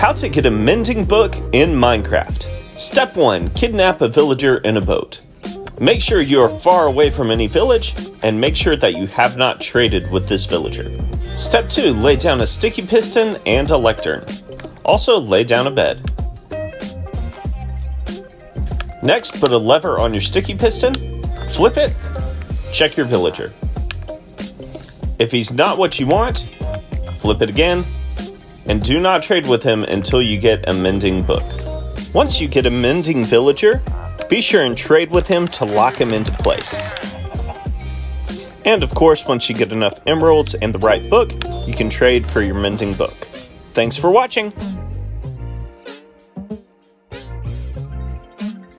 How to get a mending book in Minecraft. Step 1 Kidnap a villager in a boat. Make sure you are far away from any village and make sure that you have not traded with this villager. Step 2 Lay down a sticky piston and a lectern. Also, lay down a bed. Next, put a lever on your sticky piston, flip it, check your villager. If he's not what you want, flip it again, and do not trade with him until you get a mending book. Once you get a mending villager, be sure and trade with him to lock him into place. And of course, once you get enough emeralds and the right book, you can trade for your mending book. Thanks for watching!